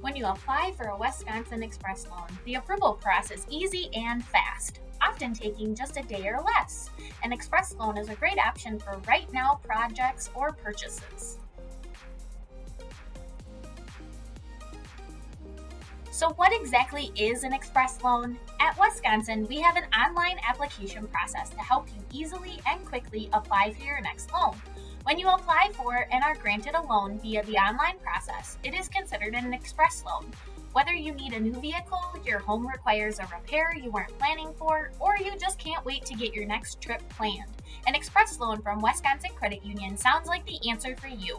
When you apply for a WESTconsin Express loan, the approval process is easy and fast, often taking just a day or less. An Express loan is a great option for right now projects or purchases. So, what exactly is an express loan? At WESTconsin, we have an online application process to help you easily and quickly apply for your next loan. When you apply for and are granted a loan via the online process, it is considered an express loan. Whether you need a new vehicle, your home requires a repair you weren't planning for, or you just can't wait to get your next trip planned, an express loan from WESTconsin Credit Union sounds like the answer for you.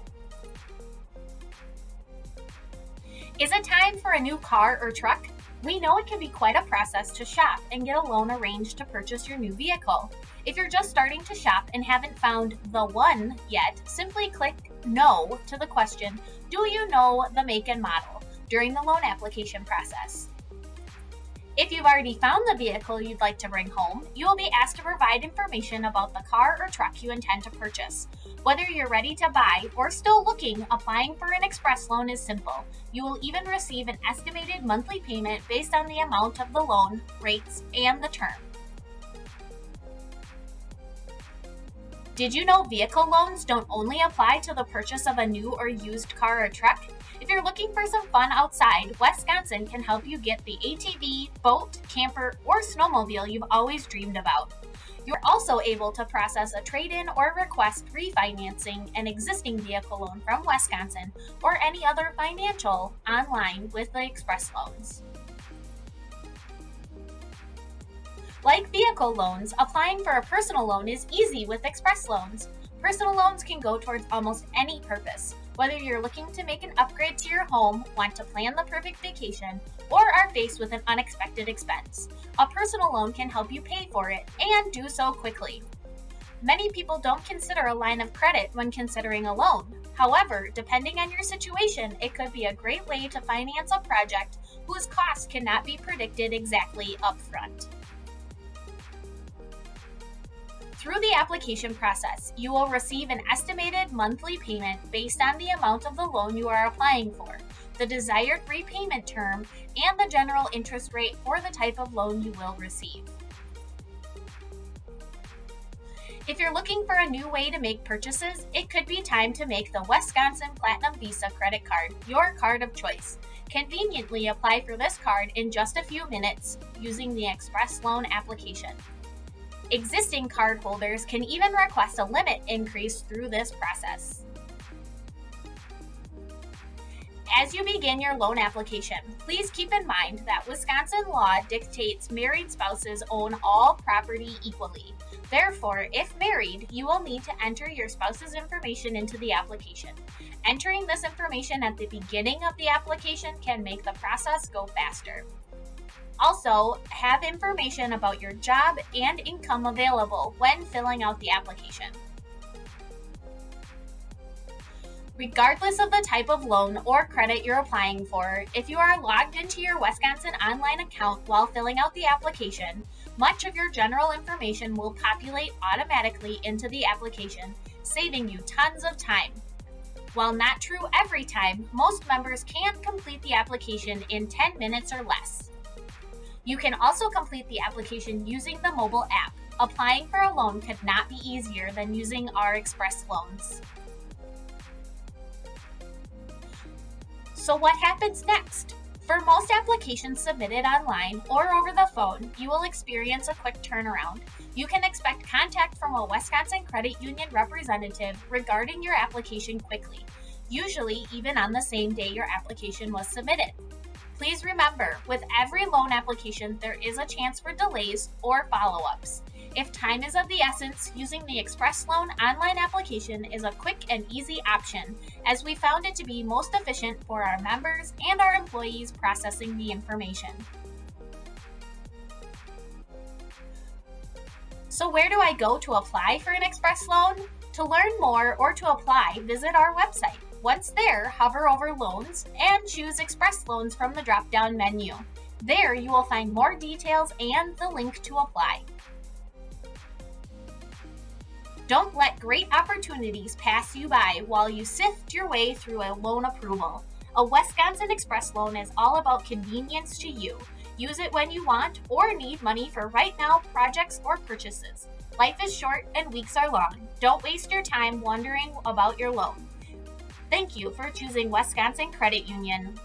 Is it time for a new car or truck? We know it can be quite a process to shop and get a loan arranged to purchase your new vehicle. If you're just starting to shop and haven't found the one yet, simply click No to the question Do you know the make and model during the loan application process. If you've already found the vehicle you'd like to bring home, you will be asked to provide information about the car or truck you intend to purchase. Whether you're ready to buy or still looking, applying for an express loan is simple. You will even receive an estimated monthly payment based on the amount of the loan, rates, and the term. Did you know vehicle loans don't only apply to the purchase of a new or used car or truck? If you're looking for some fun outside, WESTconsin can help you get the ATV, boat, camper, or snowmobile you've always dreamed about. You're also able to process a trade in or request refinancing an existing vehicle loan from WESTconsin or any other financial online with the Express Loans. Like vehicle loans, applying for a personal loan is easy with Express Loans. Personal loans can go towards almost any purpose, whether you're looking to make an upgrade to your home, want to plan the perfect vacation, or are faced with an unexpected expense. A personal loan can help you pay for it and do so quickly. Many people don't consider a line of credit when considering a loan. However, depending on your situation, it could be a great way to finance a project whose cost cannot be predicted exactly upfront. Through the application process, you will receive an estimated monthly payment based on the amount of the loan you are applying for, the desired repayment term, and the general interest rate for the type of loan you will receive. If you're looking for a new way to make purchases, it could be time to make the WESTconsin Platinum Visa credit card your card of choice. Conveniently apply for this card in just a few minutes using the Express Loan application. Existing cardholders can even request a limit increase through this process. As you begin your loan application, please keep in mind that Wisconsin law dictates married spouses own all property equally. Therefore, if married, you will need to enter your spouse's information into the application. Entering this information at the beginning of the application can make the process go faster. Also, have information about your job and income available when filling out the application. Regardless of the type of loan or credit you're applying for, if you are logged into your WESTconsin online account while filling out the application, much of your general information will populate automatically into the application, saving you tons of time. While not true every time, most members can complete the application in 10 minutes or less. You can also complete the application using the mobile app. Applying for a loan could not be easier than using our Express loans. So, what happens next? For most applications submitted online or over the phone, you will experience a quick turnaround. You can expect contact from a WESTconsin Credit Union representative regarding your application quickly, usually even on the same day your application was submitted. Please remember, with every loan application, there is a chance for delays or follow ups. If time is of the essence, using the Express Loan online application is a quick and easy option, as we found it to be most efficient for our members and our employees processing the information. So, where do I go to apply for an Express Loan? To learn more or to apply, visit our website. Once there, hover over Loans and choose Express Loans from the drop down menu. There, you will find more details and the link to apply. Don't let great opportunities pass you by while you sift your way through a loan approval. A WESTconsin Express loan is all about convenience to you. Use it when you want or need money for right now projects or purchases. Life is short and weeks are long. Don't waste your time wondering about your loan. Thank you for choosing WESTconsin Credit Union.